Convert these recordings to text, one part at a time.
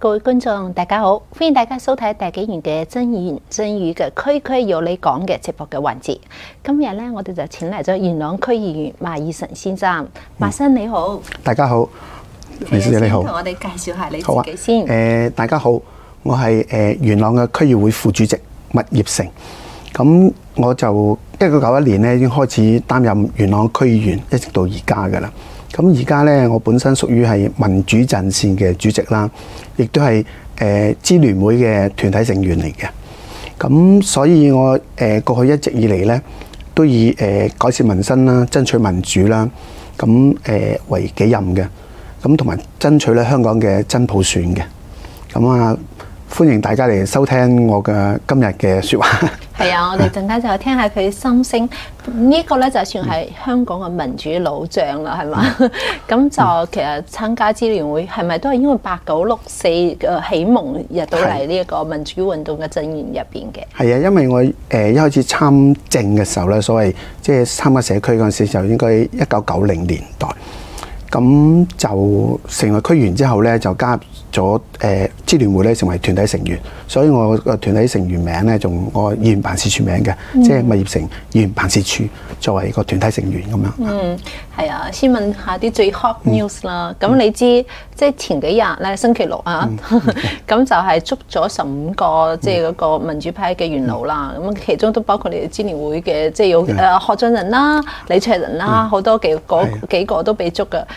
各位觀眾，大家好，歡迎大家收睇大紀元嘅真言真語嘅區區有你講嘅直播嘅環節。今日咧，我哋就請嚟咗元朗區議員馬以臣先生。馬生你好，大家好，李小姐你好，同我哋介紹下你自己先。誒、大家好，我係誒、元朗嘅區議會副主席麥業成。咁我就一九九一年咧已經開始擔任元朗區議員，一直到而家噶啦。咁而家咧，我本身屬於係民主陣線嘅主席啦，亦都係誒支聯會嘅團體成員嚟嘅。咁所以我誒、過去一直以嚟咧，都以誒、改善民生啦、爭取民主啦，咁誒、為己任嘅。咁同埋爭取咧香港嘅真普選嘅。咁啊，歡迎大家嚟收聽我嘅今日嘅説話。係啊，我哋陣間就聽下佢心聲。呢個咧就算係香港嘅民主老將啦，係嘛？咁就其實參加支聯會係咪都係因為八九六四嘅啟蒙入到嚟呢一個民主運動嘅陣營入邊嘅？係啊，因為我誒、一開始參政嘅時候咧，所謂即係參加社區嗰陣時，就應該一九九零年代。咁就成為區員之後咧，就加入咗誒支聯會咧，成為團體成員。所以我個團體成員名咧，仲我議員辦事處名嘅，即係物業城議員辦事處作為個團體成員咁樣。嗯，係啊，先問下啲最 hot news 啦。咁、你知即係前幾日咧，星期六啊，咁、就係捉咗十五個即係嗰個民主派嘅元老啦。咁、其中都包括你哋支聯會嘅，即係有誒何俊仁啦、李卓人啦，好、多幾個係幾個都被捉㗎。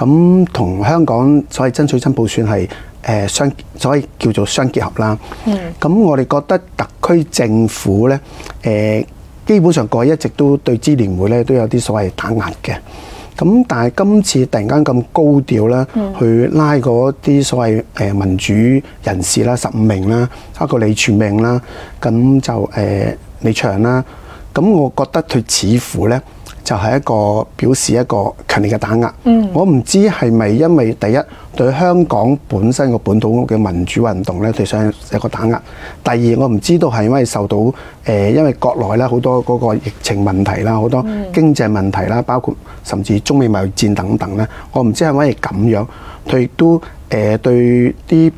咁同香港所謂爭取真普選係誒相所謂叫做相結合啦。咁、我哋覺得特區政府咧誒、基本上過去一直都對支聯會咧都有啲所謂打壓嘅。咁但係今次突然間咁高調啦，去拉嗰啲所謂誒民主人士啦，十五名啦，包括李全命啦，咁就誒、李長啦，咁我覺得佢似乎咧就係、一個表示一個強烈嘅打壓。我唔知係咪因為第一對香港本身個本土嘅民主運動咧，對上一個打壓。第二我唔知道係因為受到誒、因為國內咧好多嗰個疫情問題啦，好多經濟問題啦，包括甚至中美貿易戰等等咧，我唔知係咪因為咁樣，佢亦都誒、對啲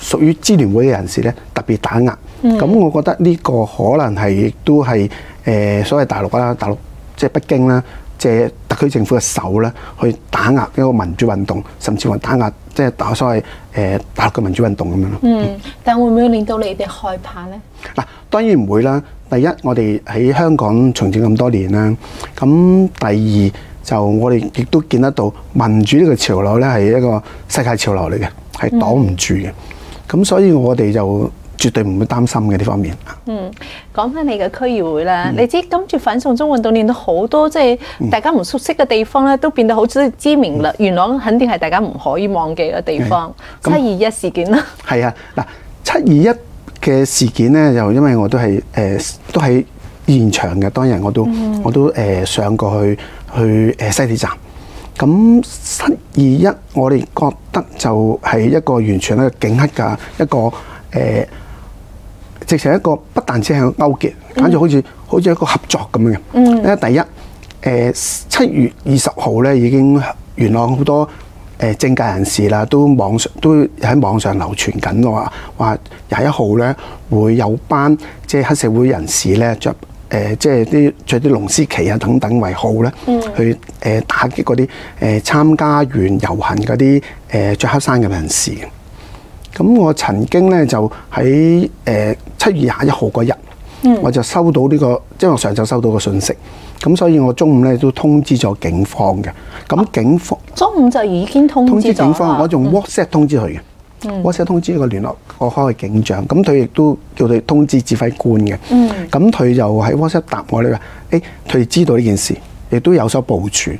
屬於支聯會嘅人士咧特別打壓。咁、我覺得呢個可能係亦都係誒、所謂大陸啦，大陸即係北京啦，借特區政府嘅手咧去打壓一個民主運動，甚至乎打壓即係打所謂誒、大陸嘅民主運動咁樣咯。嗯，但會唔會令到你哋害怕咧？嗱，當然唔會啦。第一，我哋喺香港從政咁多年啦。咁第二就我哋亦都見得到民主呢個潮流咧係一個世界潮流嚟嘅，係擋唔住嘅。咁、所以我哋就絕對唔會擔心嘅呢方面。嗯，講翻你嘅區議會咧，你知今次反送中運動令到好多即係大家唔熟悉嘅地方咧，都變得好知知名啦。元朗肯定係大家唔可以忘記嘅地方。七二一事件啦，係啊，嗱七二一嘅事件咧，就因為我都係誒、呃都喺現場嘅，當日我都、我都誒、呃上過去去誒、呃西鐵站。咁七二一，我哋覺得就係一個完全一個警黑嘅一個誒、呃直情一個不但只係勾結，簡直好似好似一個合作咁樣嘅。因為第一，誒七月二十號咧已經元朗好多誒政界人士啦，都網上都喺網上流傳緊話話廿一號咧會有班即係黑社會人士咧着誒即係啲着啲龍獅旗啊等等為號咧，去誒打擊嗰啲誒參加完遊行嗰啲誒著黑衫嘅人士嘅。咁我曾經咧就喺誒七月廿一號嗰日，我就收到呢、個，即係我上晝收到個信息，咁所以我中午咧都通知咗警方嘅。咁警方中午就已經通通知通知警方，啦我用 WhatsApp 通知佢嘅。WhatsApp 通知一個聯絡我開嘅警長，咁佢亦都叫佢通知指揮官嘅。咁佢、就喺 WhatsApp 答我咧話：，誒、佢哋知道呢件事，亦都有所部署。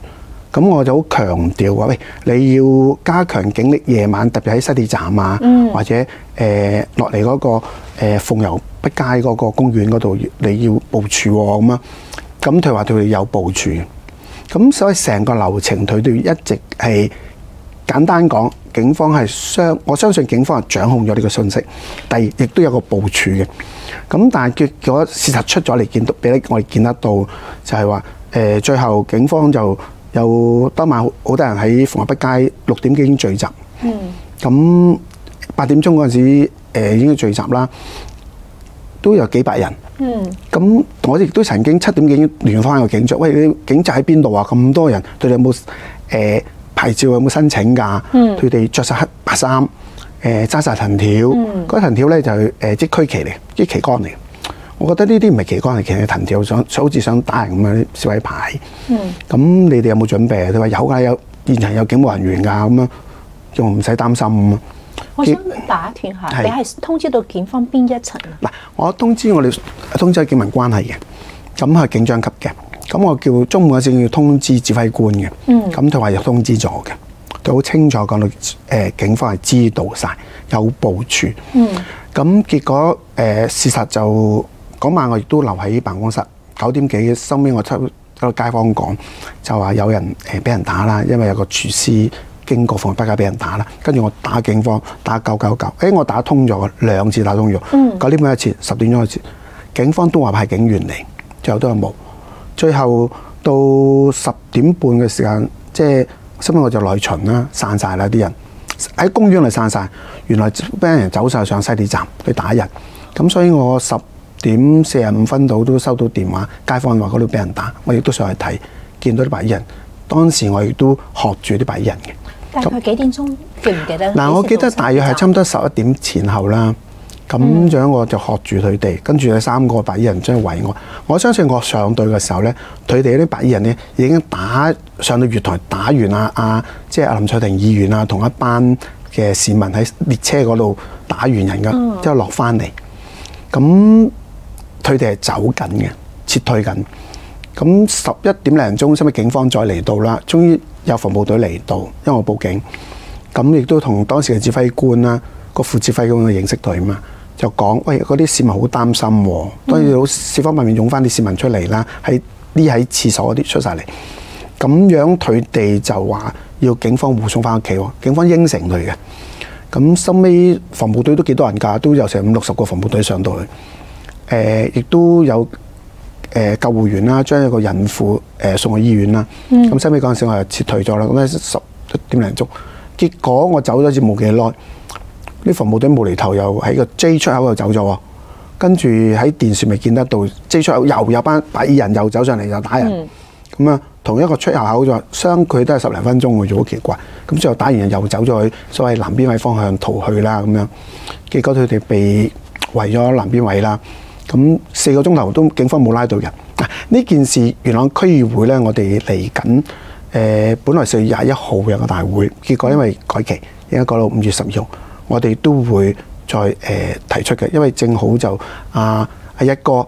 咁我就好強調話：，喂，你要加強警力，夜晚特別喺西鐵站啊，或者誒落嚟嗰個誒鳳遊北街嗰個公園嗰度，你要部署喎咁啊。咁佢話佢哋有部署嘅，咁所以成個流程佢哋一直係簡單講，警方係相我相信警方係掌控咗呢個信息，第二亦都有個部署嘅。咁但係結果事實出咗嚟，見到俾我哋見得到，就係話誒最後警方就有當晚好好多人喺逢合北街六點幾已經聚集。嗯。咁八點鐘嗰陣時，誒已經聚集啦，都有幾百人。嗯。咁我亦都曾經七點幾聯翻個警長，喂，你警察喺邊度啊？咁多人，佢哋有冇誒、呃、牌照有冇申請㗎？嗯佢哋着晒黑白衫，誒揸晒藤條，嗰啲藤條咧就係誒即區旗嚟，即旗杆嚟。我覺得呢啲唔係旗杆係，其實係藤條，想好似想打人咁樣啲示威牌。嗯。咁你哋有冇準備？佢話有㗎，有現場有警務人員㗎，咁樣仲唔使擔心咁啊。我想打斷下，你係通知到警方邊一層啊？嗱，我通知我哋通知警民關係嘅，咁係警長級嘅，咁我叫中午嗰陣要通知指揮官嘅，嗯咁佢話又通知咗嘅，佢好清楚講到誒、呃警方係知道晒，有部署，嗯咁結果誒、呃事實就嗰晚我亦都留喺辦公室，九點幾收尾我出嗰個街坊講，就話有人誒俾人打啦，因為有個廚師經過逢北街俾人打啦，跟住我打警方打九九九，誒我打通咗兩次打通咗，嗯。九點半一次，十點鐘一次，警方都話係警員嚟，最後都係冇，最後到十點半嘅時間，即係收尾我就內巡啦，散晒啦啲人。喺公園嚟散晒，原來俾人走晒上西鐵站去打人，咁所以我十點四十五分到都收到電話，街坊話嗰度俾人打，我亦都上去睇，見到啲白衣人，當時我亦都學住啲白衣人嘅。大概幾點鐘記唔記得？嗱，我記得大約係差唔多十一點前後啦。咁樣我就學住佢哋，跟住有三個白衣人將圍我。我相信我上隊嘅時候咧，佢哋啲白衣人咧已經打上到月台打完啊啊，即係阿林卓廷議員啊，同一班嘅市民喺列車嗰度打完人噶，之後落翻嚟。咁佢哋係走緊嘅，撤退緊。咁十一點零鐘，收尾警方再嚟到啦，終於有防暴隊嚟到，因為我報警。咁亦都同當時嘅指揮官啦，個副指揮官去認識佢嘛，就講：喂，嗰啲市民好擔心喎，當然好四方八面湧翻啲市民出嚟啦，喺匿喺廁所嗰啲出晒嚟。咁樣佢哋就話要警方護送翻屋企喎，警方應承佢嘅。咁收尾防暴隊都幾多人㗎，都有成五六十個防暴隊上到去。誒、亦都有誒、救護員啦，將一個孕婦誒、送去醫院啦。咁收尾嗰陣時我就撤退咗啦。咁咧十一點零鐘，結果我走咗至冇幾耐，啲防暴隊無厘頭又喺個 J 出口度走咗喎。跟住喺電視咪見得到 J 出口又有班白衣人又走上嚟又打人。咁啊、同一個出入口就相距都係十零分鐘嘅啫，好奇怪。咁最後打完人又走咗去所謂南邊位方向逃去啦，咁樣結果佢哋被圍咗南邊位啦。咁四個鐘頭都警方冇拉到人。嗱呢件事元朗區議會呢，我哋嚟緊誒，本來四月廿一號有個大會，結果因為改期，而家改到五月十二號，我哋都會再誒、提出嘅，因為正好就阿阿一哥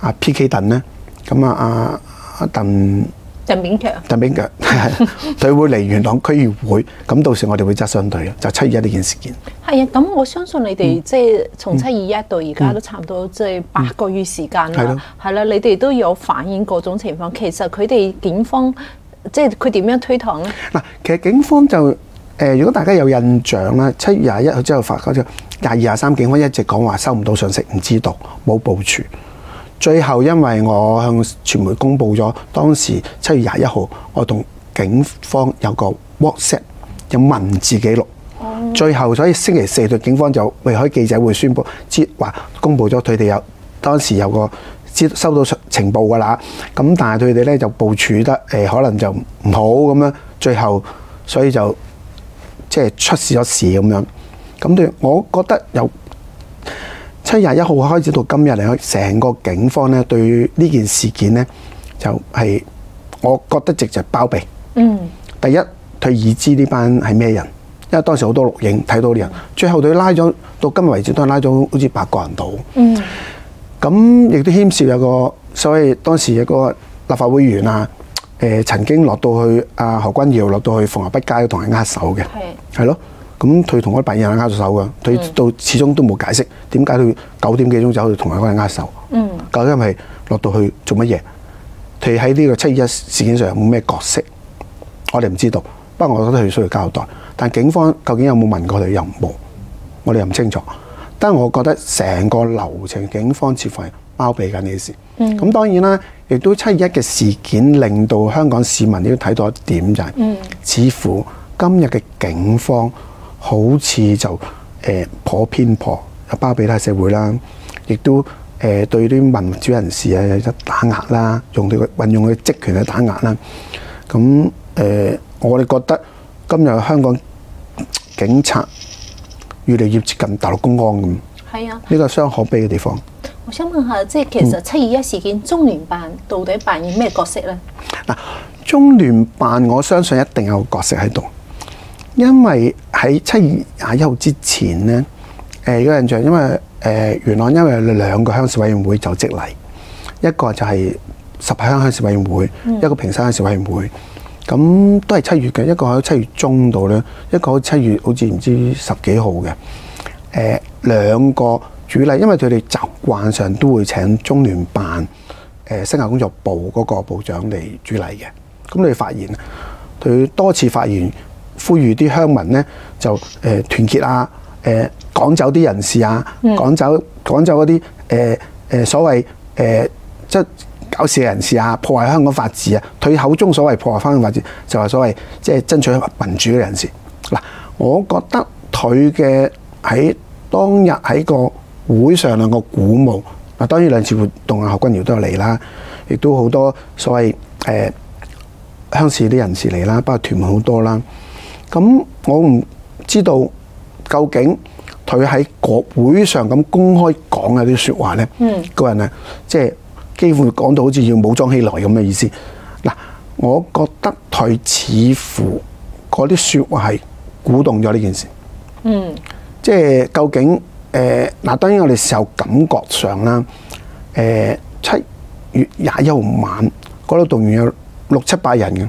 阿 P.K. 鄧呢，咁啊阿阿鄧。鄧炳強。鄧炳強，佢會嚟元朗區議會，咁到時我哋會質詢佢嘅，就七月一呢件事件。係啊，咁我相信你嗯哋即係從七二一到而家都差唔多即係八個月時間啦係，係啦，你哋都有反映各種情況。其實佢哋警方即係佢點樣推搪咧？嗱，其實警方就誒、呃如果大家有印象啦，七月廿一號之後發嗰隻廿二廿三，警方一直講話收唔到信息，唔知道冇部署。最後因為我向傳媒公佈咗當時七月廿一號，我同警方有個 WhatsApp 有文字記錄。最後所以星期四對警方就為開記者會宣佈，知話公佈咗佢哋有當時有個知收到情報㗎啦。咁但係佢哋咧就部署得誒、可能就唔好咁樣，最後所以就即係出事咗事咁樣。咁對我覺得有七月廿一號開始到今日嚟講，成個警方咧對呢件事件咧就係、我覺得直接包庇。嗯，第一，佢已知呢班係咩人，因為當時好多錄影睇到啲人，最後佢拉咗到今日為止都係拉咗好似八個人到。嗯，咁亦都牽涉有個所謂當時有個立法會議員啊，誒、曾經落到去啊何君堯落到去鳳華北街同人握手嘅，係係咯。咁佢同嗰啲白人握咗手㗎，佢到始終都冇解釋點解佢九點幾鐘走去同嗰人握手。嗯，究竟係落到去做乜嘢？佢喺呢個七二一事件上有冇咩角色，我哋唔知道。不過我覺得佢需要交代。但警方究竟有冇問過佢？又冇，我哋又唔清楚。但係我覺得成個流程，警方似乎係包庇緊呢啲事。咁、嗯、當然啦，亦都七二一嘅事件令到香港市民都睇到一點就係、嗯似乎今日嘅警方好似就誒、呃、頗偏頗，又包庇低社會啦，亦都誒、呃、對啲民主人士啊有打壓啦，用佢嘅運用佢嘅職權去打壓啦。咁誒、呃，我哋覺得今日香港警察越嚟越接近大陸公安咁，係啊，呢個係相可悲嘅地方。我想問下，即係其實七二一事件中聯辦到底扮演咩角色咧？嗱，中聯辦我相信一定有個角色喺度，因為喺七月廿一號之前呢，誒、有印象，因為誒、元朗因為有兩個鄉事委員會就職禮，一個就係十八鄉鄉事委員會，一個屏山鄉事委員會，咁都係七月嘅，一個喺七月中度咧，一個喺七月好似唔知十幾號嘅，誒、兩個主禮，因為佢哋習慣上都會請中聯辦。誒升下工作部嗰個部長嚟主禮嘅，咁你發言，佢多次發言，呼籲啲鄉民咧就誒、呃、團結啊，誒、趕走啲人士啊，趕走趕走嗰啲誒誒所謂誒、呃即係搞事嘅人士啊，破壞香港法治啊，佢口中所謂破壞香港法治，就係所謂即係爭取民主嘅人士。嗱，我覺得佢嘅喺當日喺個會上兩個鼓舞。嗱，當然兩次活動啊，何君堯都有嚟啦，亦都好多所謂誒、呃、鄉事啲人士嚟啦，包括屯門好多啦。咁我唔知道究竟佢喺國會上咁公開講嘅啲説話咧，嗯個人啊，即係幾乎講到好似要武裝起來咁嘅意思。嗱，我覺得佢似乎嗰啲説話係鼓動咗呢件事。嗯即係究竟誒嗱、當然我哋時候感覺上啦，誒、七月廿一號晚嗰度動員有六七百人嘅，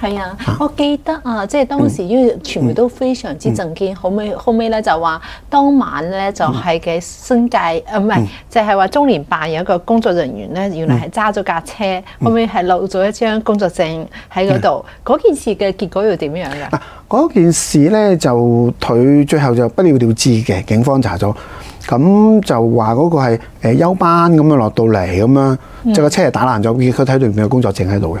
係啊，我記得啊，即係當時因為傳媒都非常之震驚，後尾後尾咧就話當晚咧就係嘅新界啊，唔係就係話中聯辦有一個工作人員咧，原來係揸咗架車，後尾係漏咗一張工作證喺嗰度。嗰件事嘅結果要點樣嘅？嗱，嗰件事咧就佢最後就不了了之嘅，警方查咗，咁就話嗰個係誒休班咁樣落到嚟咁樣，即係個車係打爛咗，佢睇到裏面有工作證喺度嘅。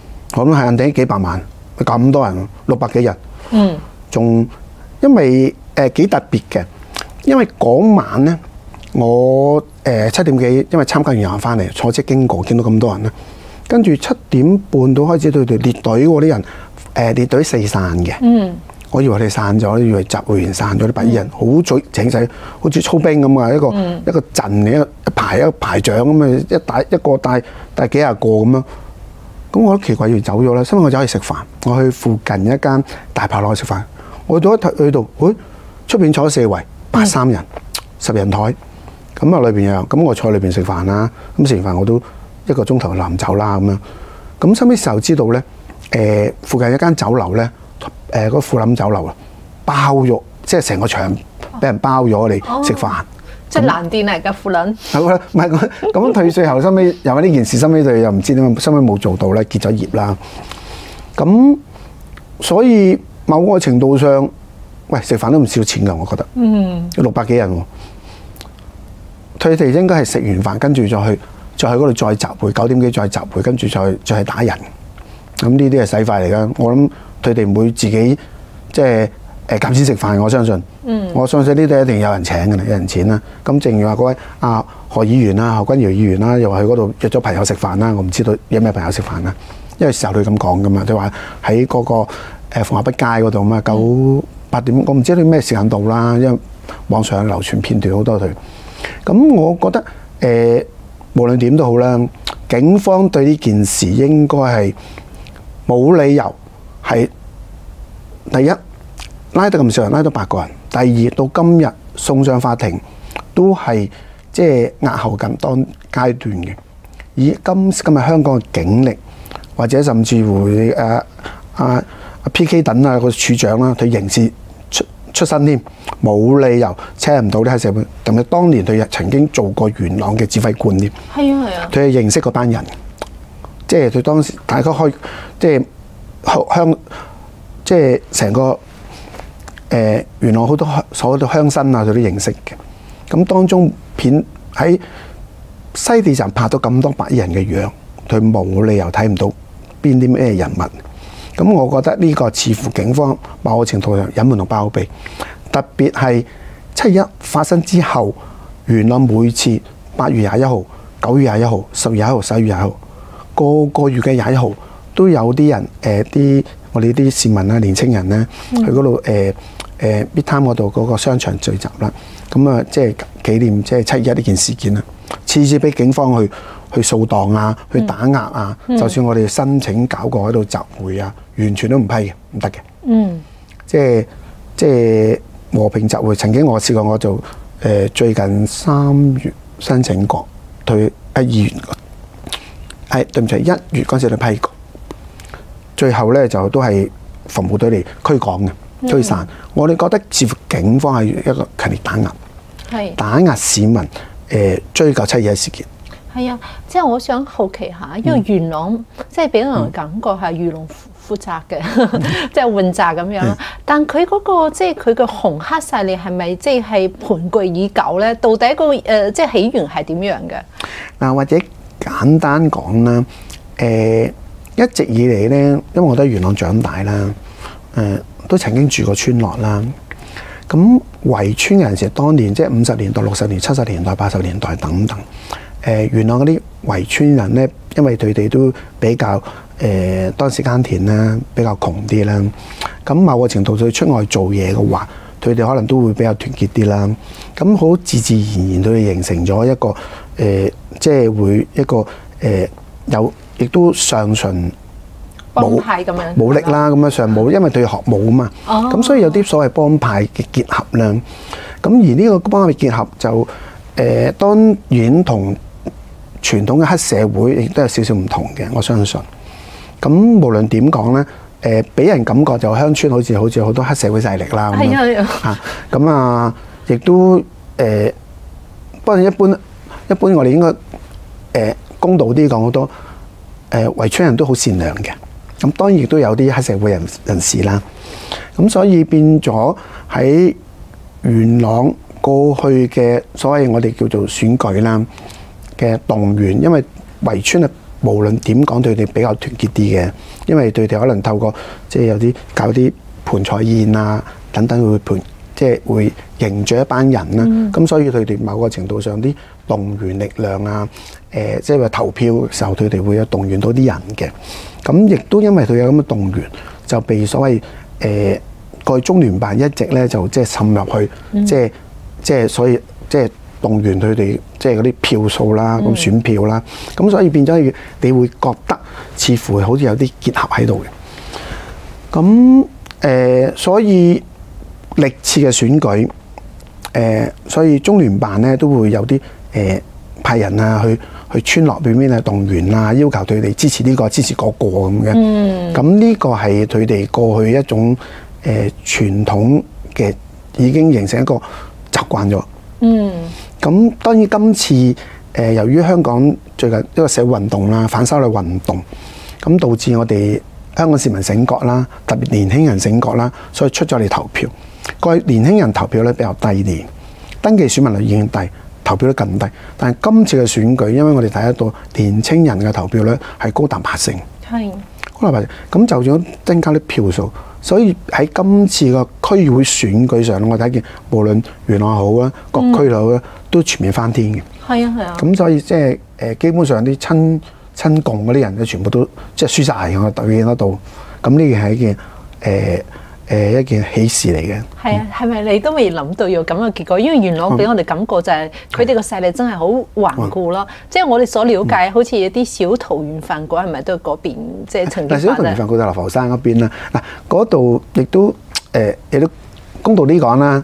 我諗係人哋幾百萬，咁多人，六百幾人，嗯仲因為誒幾、特別嘅，因為嗰晚咧，我誒七、點幾，因為參加完遊行翻嚟，坐車經過，見到咁多人咧，跟住七點半到開始對對列隊嗰啲人，誒、列隊四散嘅。嗯我以為佢哋散咗，以為集會完散咗啲白衣人，好嘴整仔，好似操兵咁啊！一個、一個陣嘅一排一個排長咁啊，一帶一個帶帶幾廿個咁樣。咁我都奇怪，要走咗啦。所以我走去食飯，我去附近一間大排檔食飯。我到一睇去到，誒出邊坐咗四圍八三人，十人台。咁啊裏邊有，咁我坐裏邊食飯啦。咁食完飯我都一個鐘頭臨走啦咁樣。咁收尾時候知道咧，誒、附近一間酒樓咧，誒、嗰個富林酒樓啊，包咗，即係成個場俾人包咗嚟食飯。即係藍店嚟㗎，富倫。係啦，唔係咁咁退最後收尾又話呢件事收尾佢又唔知點解收尾冇做到咧，結咗業啦。咁所以某個程度上，喂食飯都唔少錢㗎，我覺得。嗯六百幾人喎，佢哋應該係食完飯跟住再去再去嗰度再集會，九點幾再集會，跟住再再去打人。咁呢啲係使費嚟㗎，我諗佢哋唔會自己即係誒夾錢食飯，我相信。嗯我相信呢度一定有人請㗎啦，有人錢啦。咁正如話嗰位阿何議員啦、何君堯議員啦，又話去嗰度約咗朋友食飯啦，我唔知道有咩朋友食飯啦。因為時候佢咁講噶嘛，佢話喺嗰個誒逢合北街嗰度嘛，九八點，我唔知你咩時間到啦，因為網上流傳片段好多佢。咁我覺得誒、呃，無論點都好啦，警方對呢件事應該係冇理由係第一拉得咁少人，拉到八個人；第二到今日送上法庭都係即係押後緊當階段嘅。以今今日香港嘅警力，或者甚至乎誒啊啊 P.K. 等啊個處長啦，佢刑事出出身添，冇理由車唔到呢喺社會。同埋當年佢曾經做過元朗嘅指揮官添，係啊係啊，佢係認識嗰班人，即係佢當時大家開即係香即係成個誒、呃、元朗好多鄉所有嘅鄉紳啊，佢都認識嘅。咁當中片喺西地站拍到咁多白衣人嘅樣，佢冇理由睇唔到邊啲咩人物。咁我覺得呢個似乎警方某個程度上隱瞞同包庇，特別係七一發生之後，原來每次八月廿一號、九月廿一號、十月廿一號、十一月廿一號，個個月嘅廿一號都有啲人誒啲、呃、我哋啲市民啦、年青人咧去嗰度誒誒 Big Time 嗰度嗰個商場聚集啦，咁啊即係紀念即係七一呢件事件啦。次次俾警方去去掃蕩啊，去打壓啊，嗯就算我哋申請搞過喺度集會啊，完全都唔批嘅，唔得嘅。嗯即係即係和平集會。曾經我試過，我就誒、呃、最近三月申請過，退一二月，係對唔住，一月嗰陣時都批過，最後咧就都係防暴隊嚟驅趕嘅驅散。我哋覺得似乎警方係一個強烈打壓，係。打壓市民誒、呃追究七二一事件。係啊，即係我想好奇下，因為元朗即係俾人感覺係漁農負負責嘅，即係換責咁樣。但佢嗰、個即係佢嘅紅黑勢力係咪即係盤踞已久咧？到底個誒、呃即係起源係點樣嘅？嗱，或者簡單講啦，誒、一直以嚟咧，因為我都喺元朗長大啦，誒、都曾經住過村落啦。咁圍村嘅人士，當年即係五十年代、六十年、七十年代、八十年代等等，誒、元朗嗰啲圍村人咧，因為佢哋都比較誒、當時耕田啦，比較窮啲啦。咁某個程度佢出外做嘢嘅話，佢哋可能都會比較團結啲啦。咁好自自然然，佢哋形成咗一個誒、即係會一個誒、有，亦都上順幫派咁樣武力啦，咁樣上武，因為對學武啊嘛。哦咁、所以有啲所謂幫派嘅結合啦。咁而呢個幫派結合就誒、當然同傳統嘅黑社會亦都有少少唔同嘅，我相信。咁無論點講咧，誒、俾人感覺就鄉村好似好似好多黑社會勢力啦咁樣係啊咁啊，亦都誒、不過一般一般我哋應該誒、公道啲講好多誒、圍村人都好善良嘅，咁當然亦都有啲黑社會人人士啦，咁所以變咗喺元朗過去嘅所謂我哋叫做選舉啦嘅動員，因為圍村啊，無論點講，對佢哋比較團結啲嘅，因為對佢哋可能透過即係有啲搞啲盤菜宴啊等等會盤，即係會凝聚一班人啦。咁、所以佢哋某個程度上啲動員力量啊，誒、即係話投票嘅時候，佢哋會有動員到啲人嘅。咁亦都因為佢有咁嘅動員，就被所謂誒過去中聯辦一直咧就即係滲入去，即係即係所以即係動員佢哋即係嗰啲票數啦，咁、選票啦，咁所以變咗你會覺得似乎好似有啲結合喺度嘅。咁誒、呃所以歷次嘅選舉，誒、所以中聯辦咧都會有啲誒、呃派人啊去去村落裏面啊動員啊，要求佢哋支持呢、個支持嗰個咁嘅。嗯咁呢、個係佢哋過去一種誒、呃、傳統嘅已經形成一個習慣咗。嗯咁當然今次誒、呃由於香港最近一個社會運動啦、反修例運動，咁導致我哋香港市民醒覺啦，特別年輕人醒覺啦，所以出咗嚟投票。個年輕人投票率比較低啲，登記選民率已經低，投票率更低。但係今次嘅選舉，因為我哋睇得到年青人嘅投票率係高達八成。係高達八成，咁就咗增加啲票數，所以喺今次個區議會選舉上，我睇見無論元朗好啦，各區好啦，都全面翻天嘅。係啊係啊，咁所以即係誒基本上啲親親共嗰啲人咧，全部都即係輸晒，我對見得到。咁呢件係一件誒誒、呃呃一件喜事嚟嘅。係啊，係咪你都未諗到有咁嘅結果？因為元朗俾我哋感覺就係佢哋個勢力真係好頑固咯。即係我哋所了解，好似有啲小桃園飯館係咪都係嗰邊即係曾經嗱，小桃園飯館就流浮山嗰邊啦。嗱，嗰度亦都誒，亦、都公道啲講啦，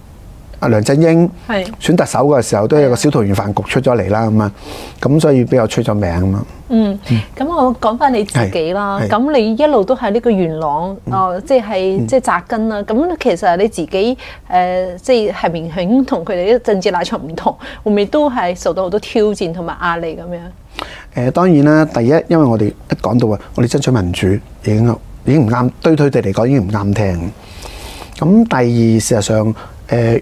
啊梁振英係選特首嘅時候，都有個小桃園飯局出咗嚟啦，咁啊，咁所以比較出咗名啊嘛。嗯，咁我講翻你自己啦。咁你一路都喺呢個元朗，哦，即係即係扎根啦。咁其實你自己誒，即係係明顯同佢哋啲政治立場唔同，會唔會都係受到好多挑戰同埋壓力咁樣？誒、當然啦，第一，因為我哋一講到啊，我哋爭取民主已經已經唔啱，對佢哋嚟講已經唔啱聽。咁第二，事實上誒、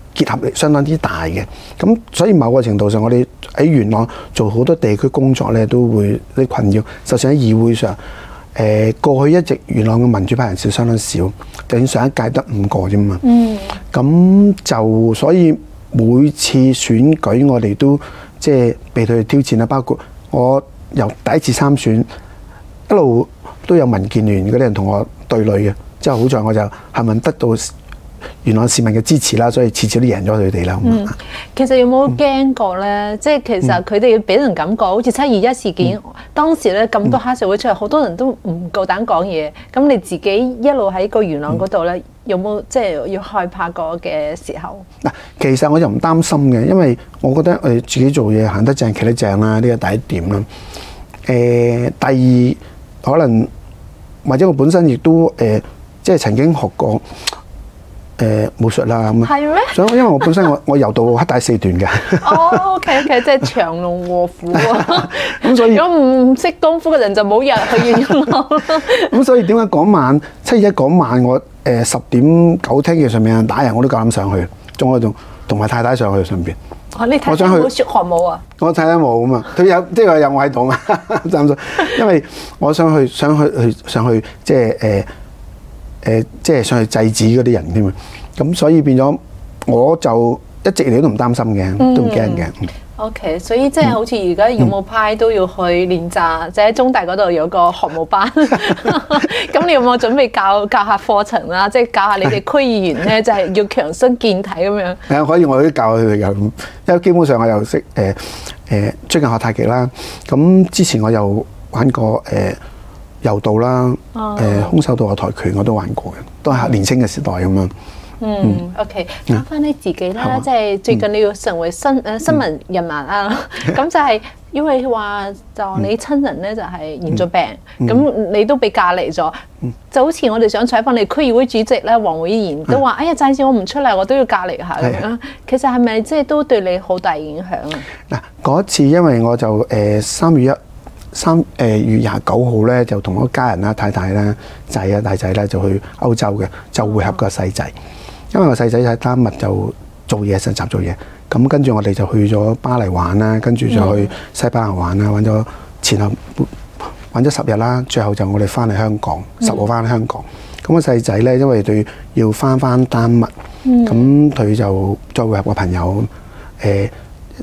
結合力相當之大嘅。咁所以某個程度上，我哋喺元朗做好多地區工作咧，都會啲困擾。就算喺議會上，誒、過去一直元朗嘅民主派人士相當少，就算上一屆得五個啫嘛。嗯，咁就所以每次選舉我哋都即係被佢哋挑戰啦，包括我由第一次參選一路都有民建聯嗰啲人同我對壘嘅，之後好在我就幸運得到元朗市民嘅支持啦，所以次次都贏咗佢哋啦。咁啊其實有冇驚過咧？即係其實佢哋俾人感覺，好似七二一事件，當時咧咁多黑社會出嚟，好多人都唔夠膽講嘢。咁你自己一路喺個元朗嗰度咧，有冇即係要害怕過嘅時候？嗱，其實我就唔擔心嘅，因為我覺得我哋自己做嘢行得正企得正啦，呢個第一點啦。誒、第二可能或者我本身亦都誒、即係曾經學過誒、武術啦咁啊。係咩？所以因為我本身我 我柔道黑帶四段嘅，哦，OK OK，即係長龍卧虎啊！咁所以如果唔識功夫嘅人就冇入去元朗啦。咁所以點解嗰晚七二一嗰晚我誒十點九聽嘅上面打人我都夠膽上去，仲我仲同埋太太上去上邊。哦，你睇我想去冇學學武啊？我睇得冇啊嘛，佢有即係有我喺度嘛，擔心，因為我想去想去去上去即係誒誒，即係上去制止嗰啲人添啊，咁所以變咗我就一直嚟都唔擔心嘅，都唔驚嘅。嗯 OK，所以即係好似而家勇武派都要去練習，就喺中大嗰度有個學武班。咁你有冇準備教教下課程啦？即係教下你哋區議員咧，就係要強身健體咁樣。係啊，可以我都教佢哋嘅，因為基本上我又識誒誒最近學太極啦，咁之前我又玩過誒、呃柔道啦，誒、哦空手道啊、跆拳我都玩過嘅，都係年青嘅時代咁樣。嗯，OK，講翻你自己啦，即係最近你要成為新誒新聞人物啊，咁就係因為話就你親人咧就係染咗病，咁你都被隔離咗，就好似我哋想採訪你區議會主席咧黃會賢都話：哎呀，暫時我唔出嚟，我都要隔離下咁樣。其實係咪即係都對你好大影響啊？嗱，嗰次因為我就誒三、月一三誒、月廿九號咧，就同我家人啦、太太啦、仔啊、大仔咧就去歐洲嘅，就會合個細仔。因為個細仔喺丹麥就做嘢實習做嘢，咁跟住我哋就去咗巴黎玩啦，跟住就去西班牙玩啦，玩咗前後玩咗十日啦，最後就我哋翻嚟香港，十號翻香港。咁個細仔咧，因為佢要翻翻丹麥，咁佢、就再會合個朋友，誒、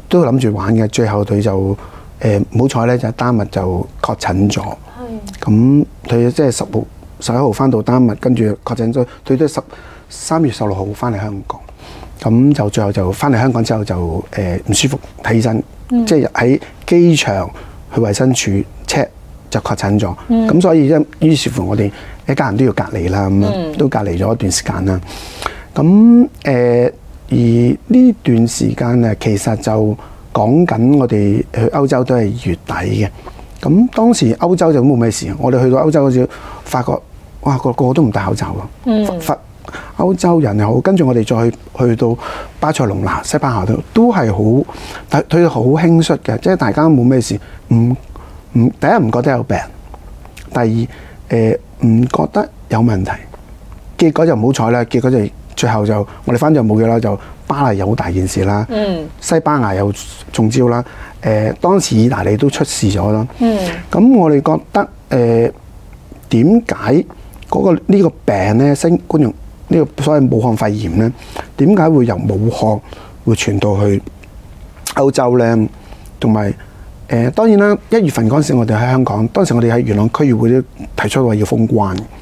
都諗住玩嘅，最後佢就誒唔好彩咧，就丹麥就確診咗。咁佢即係十號、十一號翻到丹麥，跟住確診咗，佢都十三月十六號翻嚟香港。咁就最後就翻嚟香港之後就誒唔、舒服睇醫生，即係喺機場去衛生署 check 就確診咗。咁、所以因於是乎我哋一家人都要隔離啦，咁樣、都隔離咗一段時間啦。咁誒、而呢段時間咧，其實就講緊我哋去歐洲都係月底嘅。咁當時歐洲就冇咩事，我哋去到歐洲嗰時，發覺哇個個都唔戴口罩喎。發歐洲人又好，跟住我哋再去去到巴塞隆拿、西班牙度，都係好，但佢好輕率嘅，即係大家冇咩事，唔唔第一唔覺得有病，第二誒唔、覺得有問題，結果就唔好彩啦，結果就最後就我哋翻咗冇嘢啦，就巴黎有好大件事啦，嗯西班牙又中招啦，誒、當時意大利都出事咗啦。嗯咁我哋覺得誒點解嗰個呢個病咧，新冠用呢個所謂武漢肺炎咧，點解會由武漢會傳到去歐洲咧？同埋誒當然啦，一月份嗰陣時我哋喺香港，當時我哋喺元朗區議會都提出話要封關。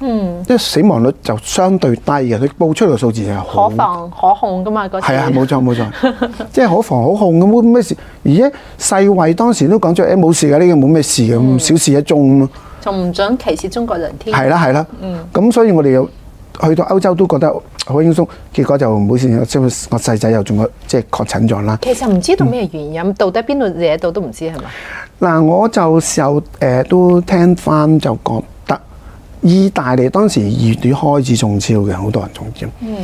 嗯，即係死亡率就相對低嘅，佢報出嚟嘅數字係好可防可控噶嘛嗰次。係啊，冇錯冇錯，即係可防可控咁冇咩事。而且世衛當時都講咗，誒冇事㗎，呢個冇咩事嘅，咁小事一宗咁咯。仲唔准歧視中國人添。係啦係啦，咁所以我哋又去到歐洲都覺得好輕鬆，結果就唔好意思，即係我細仔又中咗即係確診咗啦。其實唔知道咩原因，到底邊度惹到都唔知係咪？嗱，我就時候誒都聽翻就覺得意大利當時二月底開始中招嘅，好多人中招。嗯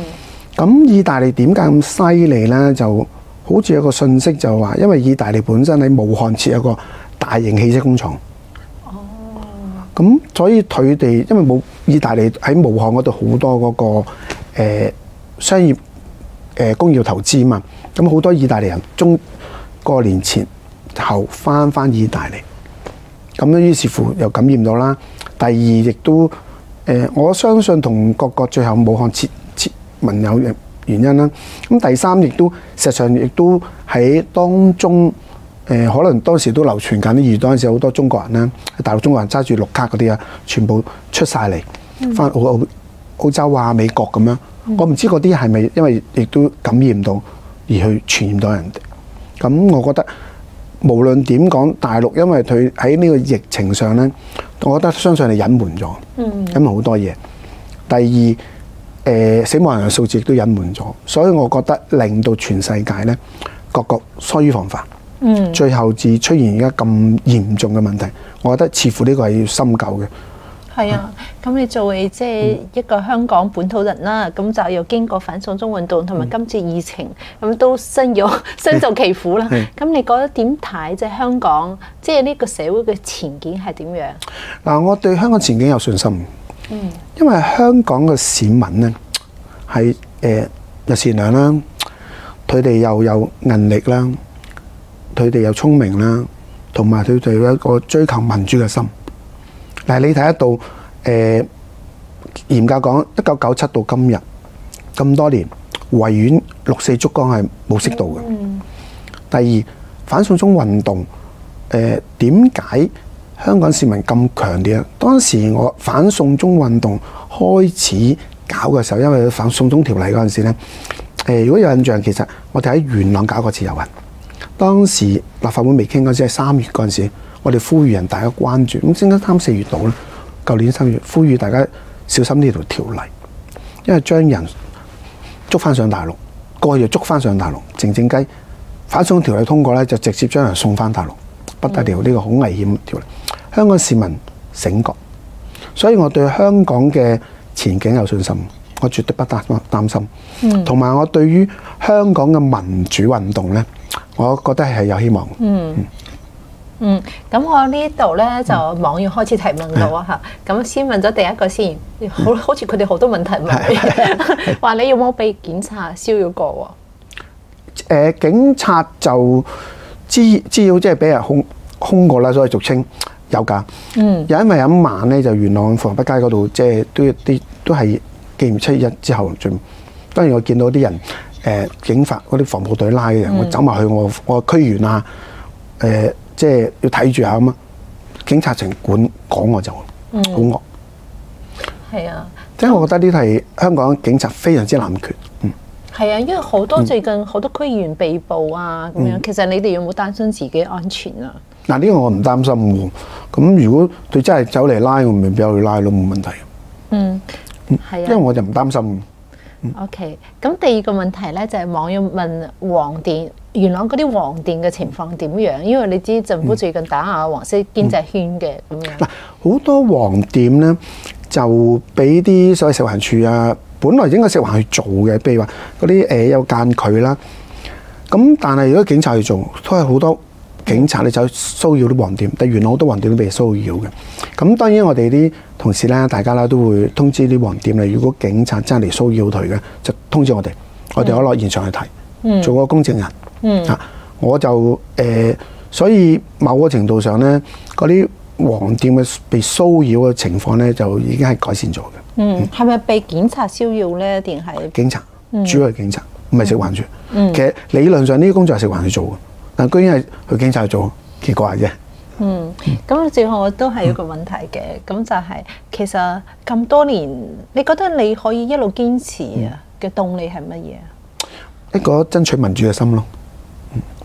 咁意大利點解咁犀利呢？就好似有個信息就話，因為意大利本身喺武漢設有個大型汽車工廠。哦。咁所以佢哋因為冇意大利喺武漢嗰度好多嗰、個、呃、商業誒、呃工業投資嘛，咁好多意大利人中過年前後翻翻意大利，咁樣於是乎又感染到啦。第二亦都誒、呃我相信同各個最後武漢設設民有嘅原因啦。咁第三亦都實際上亦都喺當中。誒、可能當時都流傳緊，而當時好多中國人咧，大陸中國人揸住綠卡嗰啲啊，全部出晒嚟，翻澳澳澳洲啊、美國咁樣。我唔知嗰啲係咪因為亦都感染到而去傳染到人哋。咁我覺得無論點講，大陸因為佢喺呢個疫情上咧，我覺得相信係隱瞞咗，嗯隱瞞好多嘢。第二，誒、死亡人嘅數字亦都隱瞞咗，所以我覺得令到全世界咧各國疏於防範。嗯最後至出現而家咁嚴重嘅問題，我覺得似乎呢個係要深究嘅。係啊，咁你作為即係一個香港本土人啦，咁就又經過反送中運動同埋今次疫情，咁都身有 身受其苦啦係。咁你覺得點睇即係香港即係呢個社會嘅前景係點樣？嗱，我對香港前景有信心，嗯因為香港嘅市民呢係誒又善良啦，佢哋又有韌力啦，佢哋又聰明啦，同埋佢哋有一個追求民主嘅心。嗱，你睇得到誒、嚴格講，一九九七到今日咁多年，維園六四燭光係冇熄到嘅。嗯第二，反送中運動，誒點解香港市民咁強烈啊？當時我反送中運動開始搞嘅時候，因為反送中條例嗰陣時咧，誒、如果有印象，其實我哋喺元朗搞過自由行。當時立法會未傾嗰陣時係三月嗰陣時，我哋呼籲人大家關注，咁先得三四月到啦。舊年三月呼籲大家小心呢條條例，因為將人捉翻上大陸，過去就捉翻上大陸，靜靜雞反送條例通過咧，就直接將人送翻大陸，不得了！呢、個好危險嘅條例。香港市民醒覺，所以我對香港嘅前景有信心，我絕對不擔擔心。同埋、我對於香港嘅民主運動呢，我覺得係有希望。嗯，嗯，咁我呢度咧就網要開始提問到啊嚇，咁先問咗第一個先，好好似佢哋好多問題問，話你有冇被警察騷擾過誒、警察就滋滋擾，即係俾人兇兇過啦，所以俗稱有㗎。嗯，又因為有一晚咧，就元朗富豪北街嗰度，即係都有啲都係記唔出一之後最。當然我見到啲人誒、警察嗰啲防暴隊拉嘅人，我走埋去我我區員啊誒、即係要睇住下咁啊。警察情管講我就好惡，係啊，即係我覺得呢係香港警察非常之濫權。嗯，係啊，因為好多最近好多區議員被捕啊咁樣，其實你哋有冇擔心自己安全啊？嗱呢個我唔擔心喎。咁如果佢真係走嚟拉，我咪俾佢拉咯，冇問題。嗯，係啊。因為我就唔擔心。OK，咁第二個問題咧就係、網友問黃店元朗嗰啲黃店嘅情況點樣？因為你知政府最近打下黃色經濟圈嘅咁樣。嗱，好多黃店咧就俾啲所謂食環署啊，本來應該食環去做嘅，譬如話嗰啲誒有間距啦。咁但係如果警察去做，都係好多警察咧走去騷擾啲黃店，但元朗好多黃店都被騷擾嘅。咁當然我哋啲同事咧，大家咧都會通知啲黃店咧，如果警察真係嚟騷擾佢嘅，就通知我哋，我哋可以落現場去睇，做個公證人。嗯啊，我就誒、呃所以某個程度上咧，嗰啲黃店嘅被騷擾嘅情況咧，就已經係改善咗嘅。嗯，係咪被警察騷擾咧？定係警察主要係警察，唔係食環署。其實理論上呢啲工作係食環署做嘅，但居然係去警察去做，奇怪啫。嗯，咁最後我都係一個問題嘅，咁就係、其實咁多年，你覺得你可以一路堅持啊嘅動力係乜嘢啊？一個爭取民主嘅心咯。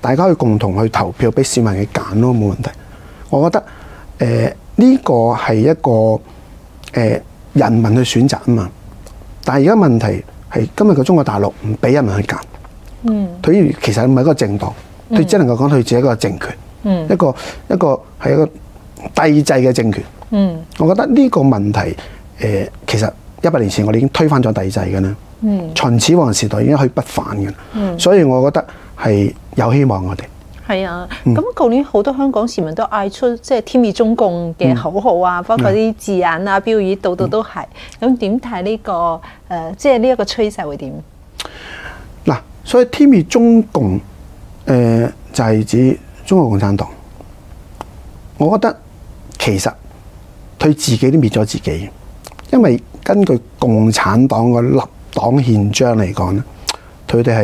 大家去共同去投票，俾市民去揀咯，冇問題。我覺得誒呢、個係一個誒、人民去選擇啊嘛。但係而家問題係今日嘅中國大陸唔俾人民去揀，嗯佢其實唔係一個政黨，佢只能夠講佢自己一個政權，嗯一個一個係一個帝制嘅政權。嗯我覺得呢個問題誒、其實一百年前我哋已經推翻咗帝制嘅啦。嗯，秦始皇時代已經可以不反嘅啦，所以我覺得係有希望我哋。係啊。咁舊年好多香港市民都嗌出即係天滅中共嘅口號啊，包括啲字眼啊、標語，度度都係。咁點睇呢個誒、即係呢一個趨勢會點？嗱，所以天滅中共誒、就係、指中國共產黨。我覺得其實佢自己都滅咗自己，因為根據共產黨個立黨憲章嚟講咧，佢哋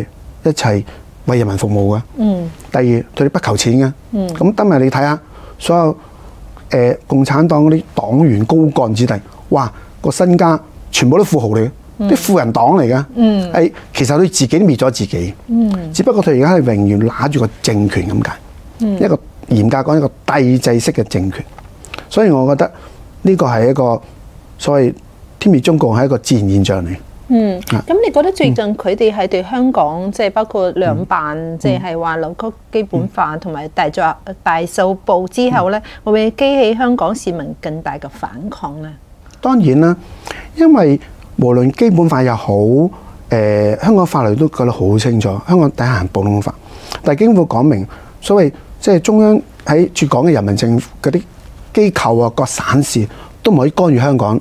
係一切為人民服務嘅。嗯第二，佢哋不求錢嘅。嗯咁今日你睇下，所有誒、呃共產黨嗰啲黨員高幹子弟，哇個身家全部都富豪嚟嘅，啲、富人黨嚟嘅。嗯係其實佢自己都滅咗自己。嗯只不過佢而家係永遠揦住個政權咁解，嗯一個嚴格講一個帝制式嘅政權。所以我覺得呢個係一個所謂天滅中共係一個自然現象嚟。嗯，啊。咁你覺得最近佢哋係對香港即係包括兩辦，即係話扭曲基本法同埋大作大數報之後咧，會唔會激起香港市民更大嘅反抗咧？當然啦，因為無論基本法又好，誒、香港法律都講得好清楚，香港底下行普通法，但係經府講明所謂即係中央喺駐港嘅人民政府嗰啲機構啊、各省市都唔可以干預香港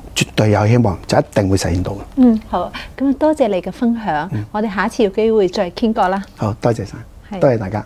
絕對有希望，就一定會實現到嘅。嗯，好，咁多謝你嘅分享，我哋下一次有機會再傾過啦。好多謝晒，係多謝大家。